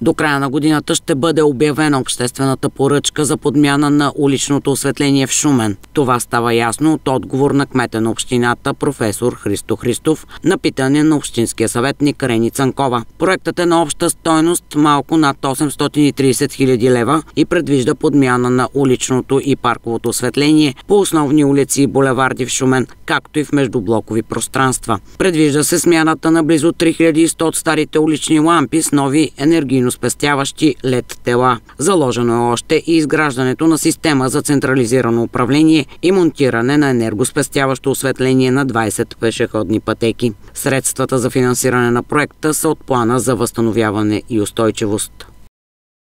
До края на годината ще бъде обявена обществената поръчка за подмяна на уличното осветление в Шумен. Това става ясно от отговор на кмета на общината професор Христо Христов на питане на общинския съветник Рени Цанкова. Проектът е на обща стойност малко над 830 хиляди лева и предвижда подмяна на уличното и парковото осветление по основни улици и булеварди в Шумен, както и в междублокови пространства. Предвижда се смяната на близо 3100 от старите улични лампи с нови енергийно спестяващи LED тела. Заложено е още и изграждането на система за централизирано управление и монтиране на енергоспестяващо осветление на 20 пешеходни пътеки. Средствата за финансиране на проекта са от плана за възстановяване и устойчивост.